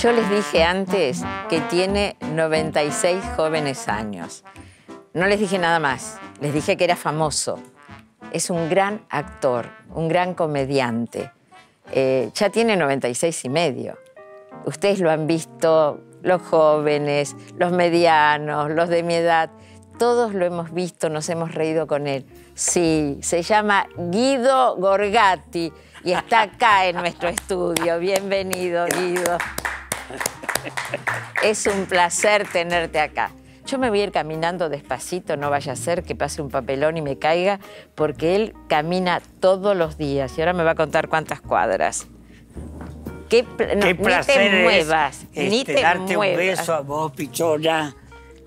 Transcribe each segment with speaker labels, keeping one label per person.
Speaker 1: Yo les dije antes que tiene 96 jóvenes años. No les dije nada más, les dije que era famoso. Es un gran actor, un gran comediante. Eh, ya tiene 96 y medio. Ustedes lo han visto, los jóvenes, los medianos, los de mi edad. Todos lo hemos visto, nos hemos reído con él. Sí, se llama Guido Gorgati y está acá en nuestro estudio. Bienvenido, Guido. Es un placer tenerte acá. Yo me voy a ir caminando despacito, no vaya a ser que pase un papelón y me caiga, porque él camina todos los días y ahora me va a contar cuántas cuadras.
Speaker 2: Qué, Qué placer
Speaker 1: ni te muevas,
Speaker 2: es,
Speaker 1: ni
Speaker 2: este,
Speaker 1: te
Speaker 2: darte
Speaker 1: muevas.
Speaker 2: un beso a vos, Pichona,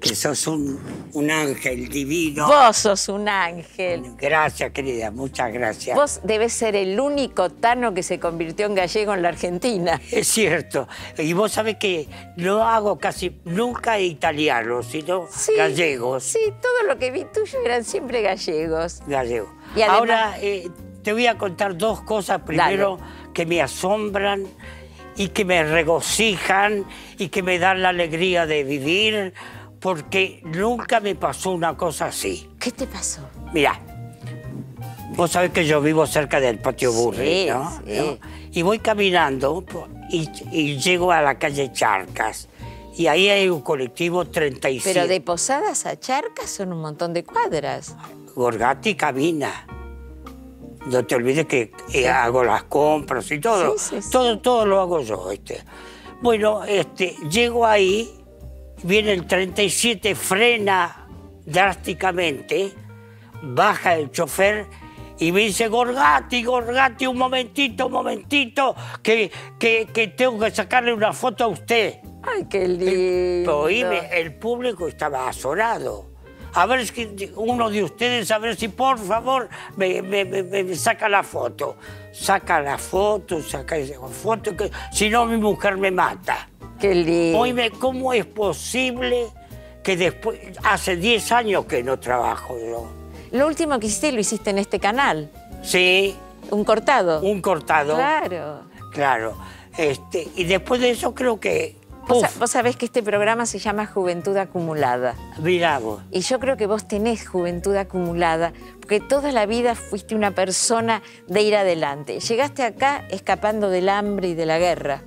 Speaker 2: que sos un, un ángel divino.
Speaker 1: Vos sos un ángel.
Speaker 2: Gracias, querida, muchas gracias.
Speaker 1: Vos debes ser el único tano que se convirtió en gallego en la Argentina.
Speaker 2: Es cierto. Y vos sabés que no hago casi nunca italianos, sino
Speaker 1: Sí,
Speaker 2: gallegos.
Speaker 1: Sí, todo lo que vi tuyo eran siempre gallegos.
Speaker 2: Gallegos.
Speaker 1: Y además-
Speaker 2: Ahora eh, te voy a contar dos cosas. Primero, que me asombran y que me regocijan y que me dan la alegría de vivir, porque nunca me pasó una cosa así.
Speaker 1: ¿Qué te pasó?
Speaker 2: Mira, vos sabés que yo vivo cerca del patio
Speaker 1: Sí,
Speaker 2: Burri, ¿no?
Speaker 1: sí.
Speaker 2: ¿no? Y voy caminando y, y llego a la calle Charcas. Y ahí hay un colectivo 37.
Speaker 1: Pero de Posadas a Charcas son un montón de cuadras.
Speaker 2: Gorgati camina. No te olvides que eh, hago las compras y todo.
Speaker 1: Sí, sí, sí.
Speaker 2: Todo, todo lo hago yo. Este. Bueno, este, llego ahí, viene el 37, frena drásticamente, baja el chofer y me dice, Gorgati, Gorgati, un momentito, un momentito, que, que, que tengo que sacarle una foto a usted.
Speaker 1: Ay, qué lindo.
Speaker 2: Oíme, el público estaba azorado. A ver si uno de ustedes, a ver si por favor me, me- me- me saca la foto. Saca la foto, saca esa foto, que si no mi mujer me mata.
Speaker 1: Qué lindo.
Speaker 2: Oíme, ¿cómo es posible que después, hace 10 años que no trabajo yo?
Speaker 1: Lo último que hiciste lo hiciste en este canal.
Speaker 2: Sí,
Speaker 1: Un cortado.
Speaker 2: un cortado.
Speaker 1: Claro.
Speaker 2: Claro. Este, y después de eso creo que...
Speaker 1: Vos, vos sabés que este programa se llama Juventud Acumulada.
Speaker 2: mirá vos.
Speaker 1: Y yo creo que vos tenés juventud acumulada, porque toda la vida fuiste una persona de ir adelante. Llegaste acá escapando del hambre y de la guerra.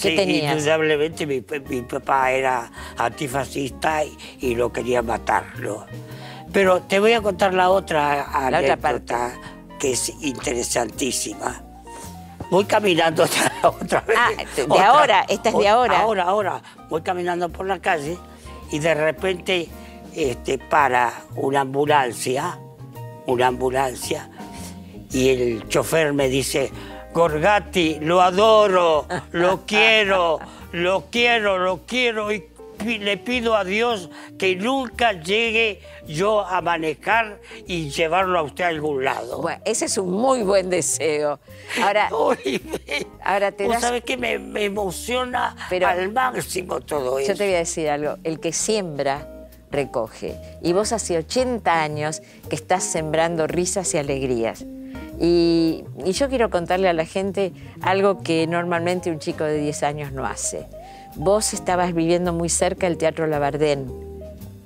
Speaker 1: ¿Qué
Speaker 2: Sí,
Speaker 1: tenías?
Speaker 2: indudablemente mi, mi papá era antifascista y, y lo quería matarlo. Pero te voy a contar la otra
Speaker 1: La otra
Speaker 2: anécdota que es interesantísima. Voy caminando otra, otra vez.
Speaker 1: Ah, de ahora, esta es de ahora.
Speaker 2: Ahora, ahora. Voy caminando por la calle y de repente este, para una ambulancia, una ambulancia, y el chofer me dice, Gorgati, lo adoro, lo quiero, lo quiero, lo quiero y le pido a Dios que nunca llegue yo a manejar y llevarlo a usted a algún lado.
Speaker 1: Bueno, ese es un muy buen deseo. Ahora,
Speaker 2: Uy,
Speaker 1: ahora te
Speaker 2: Vos
Speaker 1: das...
Speaker 2: sabés que me, me emociona
Speaker 1: Pero-
Speaker 2: al máximo todo eso.
Speaker 1: Yo te voy a decir algo, el que siembra, recoge. Y vos hace 80 años que estás sembrando risas y alegrías. Y, y yo quiero contarle a la gente algo que normalmente un chico de 10 años no hace. Vos estabas viviendo muy cerca del Teatro Labardén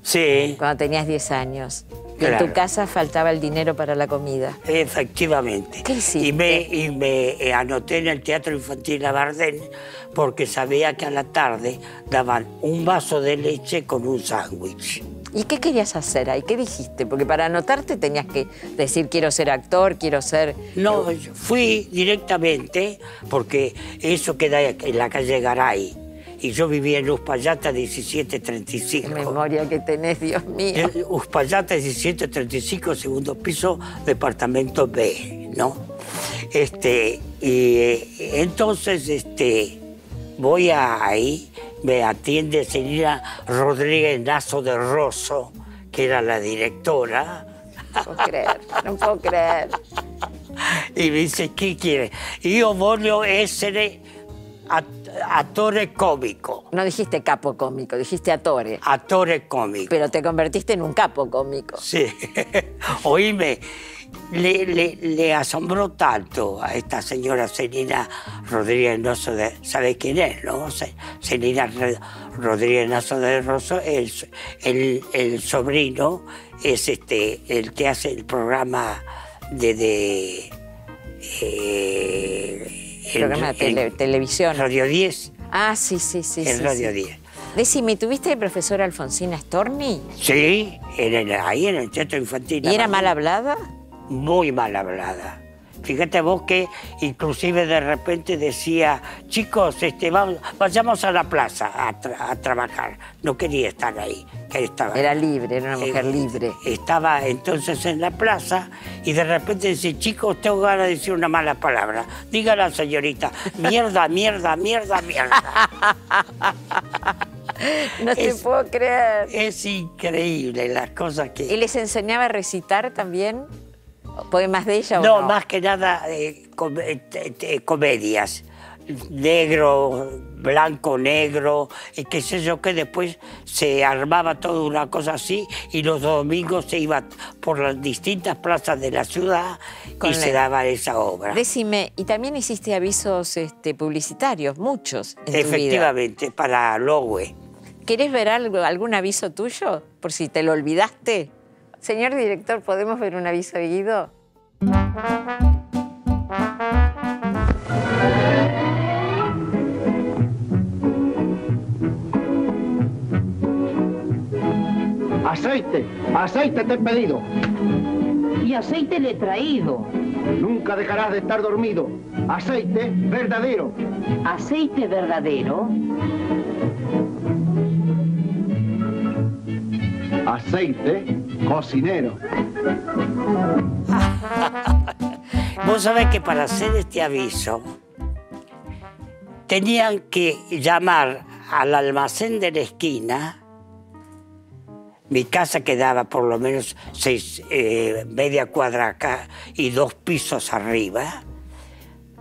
Speaker 2: Sí,
Speaker 1: cuando tenías 10 años. Y en tu casa faltaba el dinero para la comida.
Speaker 2: efectivamente.
Speaker 1: ¿Qué hiciste?
Speaker 2: Y me, y me eh, anoté en el Teatro Infantil Labardén porque sabía que a la tarde daban un vaso de leche con un sándwich.
Speaker 1: ¿Y qué querías hacer ahí? ¿Qué dijiste? Porque para anotarte tenías que decir quiero ser actor, quiero ser...
Speaker 2: No, yo fui directamente porque eso queda en la calle Garay. Y yo vivía en Uspallata
Speaker 1: Qué
Speaker 2: 1735.
Speaker 1: memoria que tenés, Dios mío.
Speaker 2: Uspallata 1735, segundo piso, departamento B, ¿no? Este, y eh, entonces, este, voy a ahí, me atiende señora Rodríguez Nazo de Rosso, que era la directora,
Speaker 1: No puedo creer, no puedo creer.
Speaker 2: y me dice, ¿qué quiere? Io voglio essere at- attore cómico,
Speaker 1: No dijiste capo cómico, dijiste atore.
Speaker 2: attore cómico.
Speaker 1: Pero te convertiste en un capo cómico.
Speaker 2: Sí, oíme. Le, le- le asombró tanto a esta señora Celina Rodríguez Noso de... ¿Sabe quién es, no? Ce- Celina Rodríguez Noso de Rosso, el, el, el sobrino es este, el que hace el programa de... de eh, en-
Speaker 1: Programa de tele-
Speaker 2: en
Speaker 1: televisión.
Speaker 2: Radio 10,
Speaker 1: Ah, sí, sí, sí.
Speaker 2: en
Speaker 1: sí,
Speaker 2: Radio
Speaker 1: sí.
Speaker 2: 10.
Speaker 1: Decime, ¿tuviste de profesora Alfonsina Storni?
Speaker 2: Sí, en el- ahí en el teatro infantil.
Speaker 1: ¿Y era mal hablada?
Speaker 2: Muy mal hablada. Fíjate vos que inclusive de repente decía, chicos, este, vamos- vayamos a la plaza a, tra- a trabajar. No quería estar ahí, que estaba.
Speaker 1: Era libre, era una mujer
Speaker 2: eh,
Speaker 1: libre.
Speaker 2: Estaba entonces en la plaza y de repente dice, chicos, tengo ganas de decir una mala palabra. Dígala, señorita, mierda, mierda, mierda, mierda.
Speaker 1: No te
Speaker 2: Es-
Speaker 1: puedo creer.
Speaker 2: es increíble las cosas que...
Speaker 1: ¿Y les enseñaba a recitar también? ¿Poemas de ella o
Speaker 2: No,
Speaker 1: no?
Speaker 2: más que nada eh, com- eh, te- comedias. Negro, blanco, negro, y qué sé yo, que después se armaba toda una cosa así y los domingos se iba por las distintas plazas de la ciudad
Speaker 1: Con
Speaker 2: y
Speaker 1: la-
Speaker 2: se daba esa obra.
Speaker 1: Decime, y también hiciste avisos este, publicitarios, muchos en tu vida.
Speaker 2: Efectivamente, para Lowe.
Speaker 1: ¿Querés ver algo, algún aviso tuyo? Por si te lo olvidaste. Señor director, ¿podemos ver un aviso de Guido?
Speaker 3: Aceite, aceite te he pedido.
Speaker 4: Y aceite le he traído.
Speaker 3: Nunca dejarás de estar dormido. Aceite verdadero.
Speaker 4: Aceite verdadero.
Speaker 3: Aceite cocinero.
Speaker 2: Vos sabés que para hacer este aviso tenían que llamar al almacén de la esquina. Mi casa quedaba por lo menos seis, eh, media cuadra acá y dos pisos arriba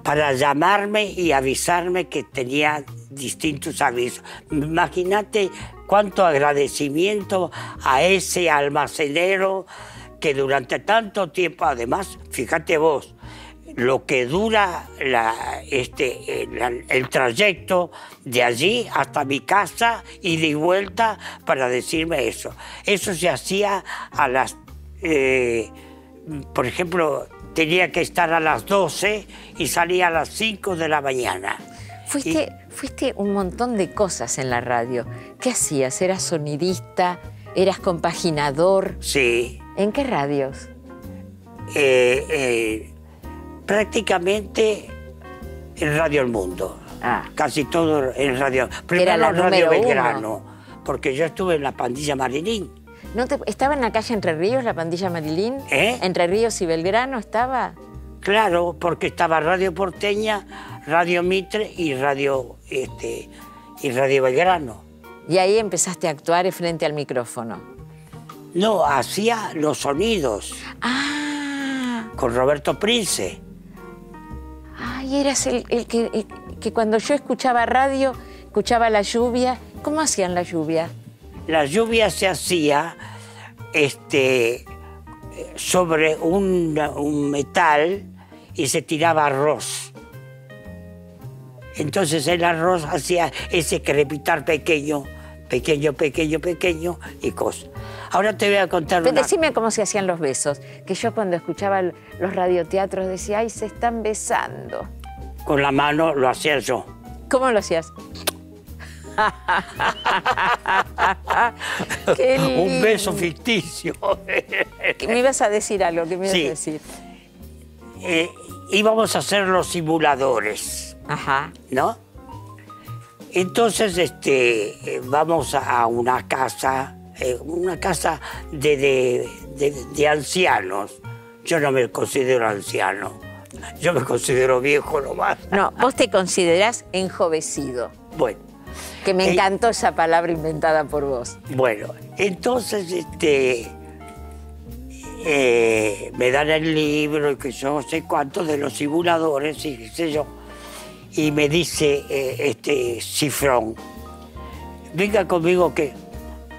Speaker 2: para llamarme y avisarme que tenía distintos avisos. Imagínate cuánto agradecimiento a ese almacenero que durante tanto tiempo, además, fíjate vos, lo que dura la- este, el, el trayecto de allí hasta mi casa y de vuelta para decirme eso. Eso se hacía a las, eh, por ejemplo, tenía que estar a las 12 y salía a las 5 de la mañana.
Speaker 1: Fuiste, fuiste un montón de cosas en la radio. ¿Qué hacías? ¿Eras sonidista? ¿Eras compaginador?
Speaker 2: Sí,
Speaker 1: ¿En qué radios?
Speaker 2: eh, eh, prácticamente en Radio El Mundo.
Speaker 1: Ah.
Speaker 2: Casi todo en Radio. Primero
Speaker 1: la
Speaker 2: en Radio
Speaker 1: uno.
Speaker 2: Belgrano, porque yo estuve en la pandilla Marilín.
Speaker 1: ¿No te- ¿Estaba en la calle Entre Ríos, la pandilla Marilín?
Speaker 2: ¿Eh?
Speaker 1: ¿Entre Ríos y Belgrano estaba?
Speaker 2: Claro, porque estaba Radio Porteña, Radio Mitre y Radio, este, y Radio Belgrano.
Speaker 1: Y ahí empezaste a actuar frente al micrófono.
Speaker 2: No, hacía los sonidos
Speaker 1: Ah,
Speaker 2: con Roberto Prince.
Speaker 1: ay, eras el, el que, el que cuando yo escuchaba radio, escuchaba la lluvia. ¿Cómo hacían la lluvia?
Speaker 2: La lluvia se hacía este, sobre un, un metal y se tiraba arroz. Entonces el arroz hacía ese crepitar pequeño, pequeño, pequeño, pequeño y cosas. Ahora te voy a contar
Speaker 1: Pero
Speaker 2: una...
Speaker 1: decime cómo se hacían los besos. Que yo cuando escuchaba los radioteatros decía, ay, se están besando.
Speaker 2: Con la mano lo hacía yo.
Speaker 1: ¿Cómo lo hacías?
Speaker 2: Un beso ficticio.
Speaker 1: Me ibas a decir algo, que me ibas
Speaker 2: Sí.
Speaker 1: a decir.
Speaker 2: Eh, íbamos a hacer los simuladores.
Speaker 1: Ajá.
Speaker 2: ¿no? Entonces, este, eh, vamos a una casa, eh, una casa de, de- de- de ancianos. Yo no me considero anciano, yo me considero viejo nomás.
Speaker 1: No, vos te considerás enjovecido.
Speaker 2: Bueno,
Speaker 1: Que me
Speaker 2: Eh,
Speaker 1: encantó esa palabra inventada por vos.
Speaker 2: bueno, entonces, este, eh, me dan el libro y que yo sé cuánto de los simuladores y qué sé yo. Y me dice eh, este cifrón, venga conmigo que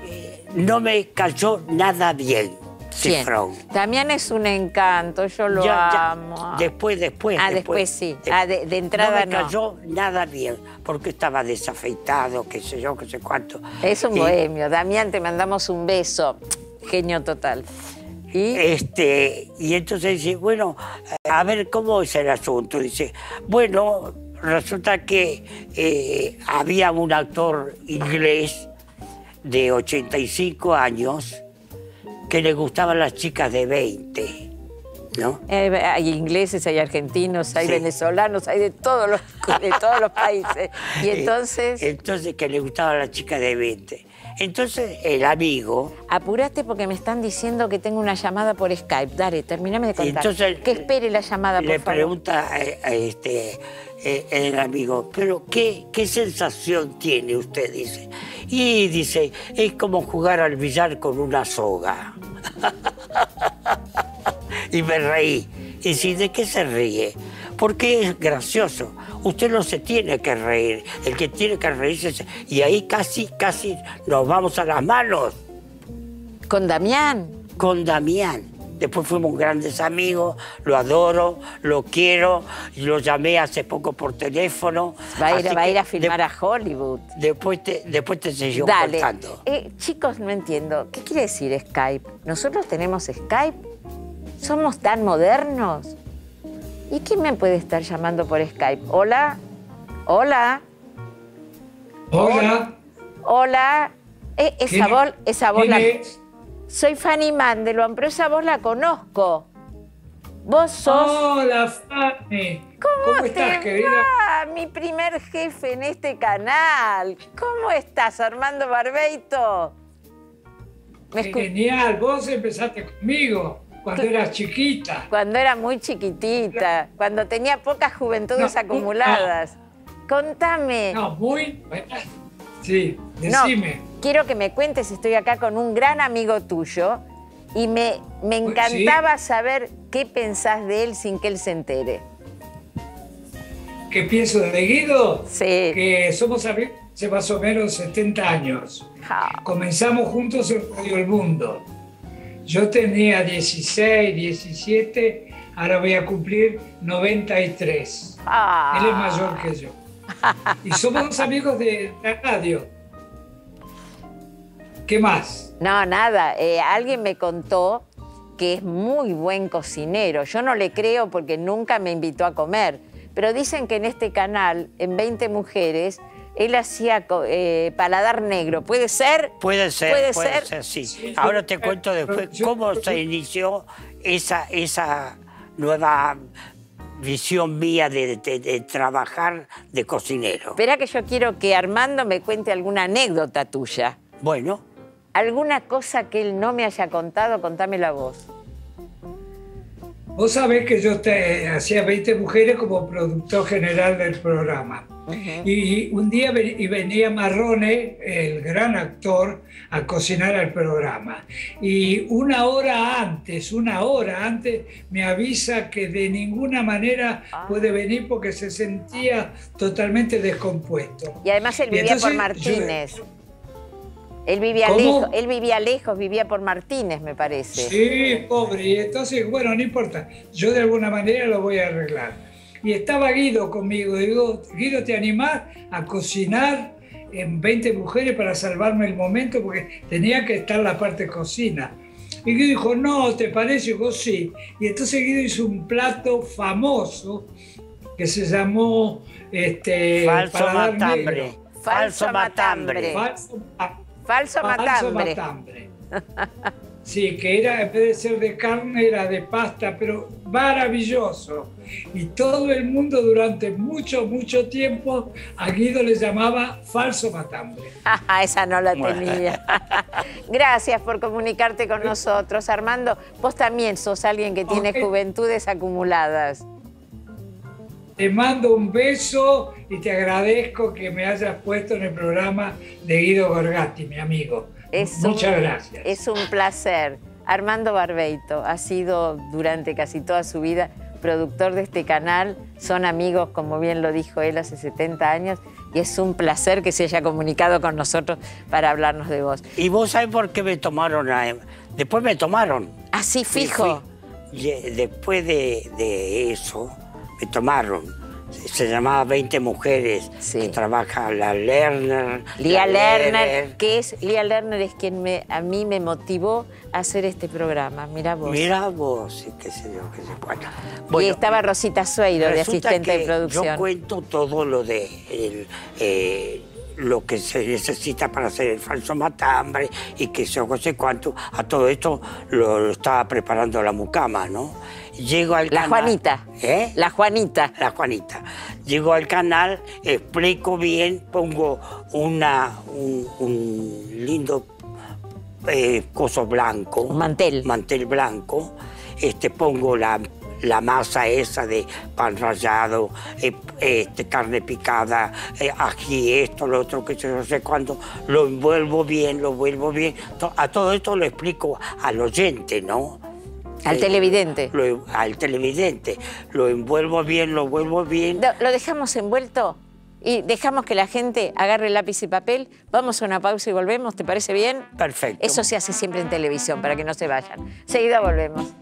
Speaker 2: eh, no me cayó nada bien. Cifrón.
Speaker 1: Damián es un encanto, yo lo
Speaker 2: Ya- ya,
Speaker 1: amo.
Speaker 2: Después, después.
Speaker 1: Ah, después sí. Ah, de- de entrada
Speaker 2: no. me
Speaker 1: no.
Speaker 2: cayó nada bien, porque estaba desafeitado, qué sé yo, qué sé cuánto.
Speaker 1: Es un
Speaker 2: Y,
Speaker 1: bohemio. Damián, te mandamos un beso. Genio total. Y
Speaker 2: Este, y entonces dice, bueno, a ver cómo es el asunto. Dice, bueno, resulta que eh, había un actor inglés de 85 años que le gustaban las chicas de 20, ¿no?
Speaker 1: eh, hay ingleses, hay argentinos, hay
Speaker 2: Sí.
Speaker 1: venezolanos, hay de todos los, de todos los países. Y entonces,
Speaker 2: Entonces que le gustaban las chicas de 20. Entonces el amigo,
Speaker 1: apurate porque me están diciendo que tengo una llamada por Skype. Dale, terminame de contar.
Speaker 2: entonces
Speaker 1: que espere la llamada, por
Speaker 2: le
Speaker 1: favor.
Speaker 2: pregunta a, a este, eh, el amigo, pero qué, ¿qué sensación tiene usted? Dice. Y dice, es como jugar al billar con una soga. y me reí. Y dice, ¿de qué se ríe? Porque es gracioso. Usted no se tiene que reír. El que tiene que reírse es... Y ahí casi, casi nos vamos a las manos
Speaker 1: Con Damián.
Speaker 2: con Damián. Después fuimos grandes amigos, lo adoro, lo quiero, lo llamé hace poco por teléfono.
Speaker 1: Va a ir, va a, ir a filmar
Speaker 2: de-
Speaker 1: a Hollywood.
Speaker 2: después, te, después te sigo
Speaker 1: Dale.
Speaker 2: contando.
Speaker 1: Eh, chicos, no entiendo. ¿Qué quiere decir Skype? ¿Nosotros tenemos Skype? ¿Somos tan modernos? ¿Y quién me puede estar llamando por Skype? Hola, hola,
Speaker 5: Hola.
Speaker 1: hola. Eh, esa
Speaker 5: ¿quién-
Speaker 1: voz, esa voz la...
Speaker 5: es?
Speaker 1: Soy Fanny Mandelbaum, pero esa voz la conozco. Vos sos...
Speaker 5: Hola, Fanny.
Speaker 1: ¿Cómo, te
Speaker 5: estás, querida?
Speaker 1: va? Mi primer jefe en este canal. ¿Cómo estás, Armando Barbeito? Me
Speaker 5: Genial, vos empezaste conmigo cuando eras chiquita.
Speaker 1: Cuando era muy chiquitita, cuando tenía pocas juventudes
Speaker 5: No,
Speaker 1: acumuladas. Contame.
Speaker 5: No, muy. Sí,
Speaker 1: No,
Speaker 5: decime.
Speaker 1: quiero que me cuentes, estoy acá con un gran amigo tuyo y me, me encantaba saber qué pensás de él sin que él se entere.
Speaker 5: ¿Qué pienso de Guido?
Speaker 1: Sí.
Speaker 5: Que somos amigos hace más o menos 70 años.
Speaker 1: Ja.
Speaker 5: Comenzamos juntos en Radio El Mundo. Yo tenía 16, 17, ahora voy a cumplir 93.
Speaker 1: Ah.
Speaker 5: Él es mayor que yo. Y somos amigos de la radio. ¿Qué más?
Speaker 1: No, nada. eh, alguien me contó que es muy buen cocinero. Yo no le creo porque nunca me invitó a comer. Pero dicen que en este canal, en 20 mujeres, él hacía eh, paladar negro. ¿Puede ser?
Speaker 2: Puede ser,
Speaker 1: Puede
Speaker 2: puede,
Speaker 1: ser.
Speaker 2: ser. sí.
Speaker 5: Sí,
Speaker 2: Ahora te cuento después
Speaker 5: yo-
Speaker 2: cómo se inició esa, esa nueva visión mía de, de- de trabajar de cocinero.
Speaker 1: Espera que yo quiero que Armando me cuente alguna anécdota tuya.
Speaker 2: Bueno,
Speaker 1: ¿Alguna cosa que él no me haya contado? Contámela vos.
Speaker 5: Vos sabés que yo te, hacía 20 mujeres como productor general del programa. Y un día ven- y venía Marrone, el gran actor, a cocinar al programa. Y una hora antes, una hora antes, me avisa que de ninguna manera puede venir porque se sentía totalmente descompuesto.
Speaker 1: Y además él vivía por
Speaker 5: entonces yo-
Speaker 1: Martínez. Él vivía
Speaker 5: ¿Cómo?
Speaker 1: lejos, él vivía lejos, vivía por Martínez, me parece.
Speaker 5: Sí, pobre. Y entonces, bueno, no importa. Yo de alguna manera lo voy a arreglar. Y estaba Guido conmigo. Digo, Guido, ¿te animás a cocinar en 20 mujeres para salvarme el momento? Porque tenía que estar la parte cocina. Y Guido dijo, no, ¿te parece? Yo sí. Y entonces Guido hizo un plato famoso que se llamó este,
Speaker 2: falso matambre.
Speaker 1: Falso matambre.
Speaker 5: Falso,
Speaker 1: Falso matambre.
Speaker 5: matambre. Sí, que era, en vez de ser de carne, era de pasta, pero maravilloso. Y todo el mundo durante mucho, mucho tiempo a Guido le llamaba falso matambre.
Speaker 1: Ajá, esa no la tenía. Gracias por comunicarte con nosotros. Armando, vos también sos alguien que tiene juventudes acumuladas.
Speaker 5: Te mando un beso y te agradezco que me hayas puesto en el programa de Guido Gorgati, mi amigo.
Speaker 1: Es
Speaker 5: Muchas
Speaker 1: un-
Speaker 5: gracias.
Speaker 1: Es un placer. Armando Barbeito ha sido durante casi toda su vida productor de este canal. Son amigos, como bien lo dijo él, hace 70 años. Y es un placer que se haya comunicado con nosotros para hablarnos de vos.
Speaker 2: y vos sabés por qué me tomaron a... Después me tomaron
Speaker 1: Así
Speaker 2: Me
Speaker 1: fijo.
Speaker 2: fui. Y, Después de, de eso, me tomaron. Se, llamaba 20 mujeres
Speaker 1: Sí.
Speaker 2: que trabaja la Lerner.
Speaker 1: Lía
Speaker 2: la
Speaker 1: Lerner, que es Lía Lerner es quien me, a mí me motivó a hacer este programa. Mira vos.
Speaker 2: Mira vos, y qué sé yo, qué sé cuánto.
Speaker 1: y estaba Rosita Sueiro, de asistente de producción.
Speaker 2: Yo cuento todo lo de el, eh, lo que se necesita para hacer el falso matambre y que sé yo, no sé cuánto. A todo esto lo, lo estaba preparando la mucama, ¿no? Llego al
Speaker 1: La
Speaker 2: canal-
Speaker 1: Juanita.
Speaker 2: ¿Eh?
Speaker 1: La Juanita.
Speaker 2: la Juanita. Llego al canal, explico bien, pongo una, un, un lindo eh, coso blanco.
Speaker 1: Un mantel.
Speaker 2: Mantel blanco. Este, pongo la, la masa esa de pan rallado, eh, este, carne picada, eh, ají, esto, lo otro, que yo, no sé cuánto. Lo envuelvo bien, lo envuelvo bien. A todo esto lo explico al oyente, ¿no?
Speaker 1: Al
Speaker 2: Eh,
Speaker 1: televidente.
Speaker 2: lo- al televidente. Lo envuelvo bien, lo envuelvo bien.
Speaker 1: Lo dejamos envuelto y dejamos que la gente agarre lápiz y papel. Vamos a una pausa y volvemos, ¿te parece bien?
Speaker 2: Perfecto.
Speaker 1: Eso se hace siempre en televisión, para que no se vayan. Seguida volvemos.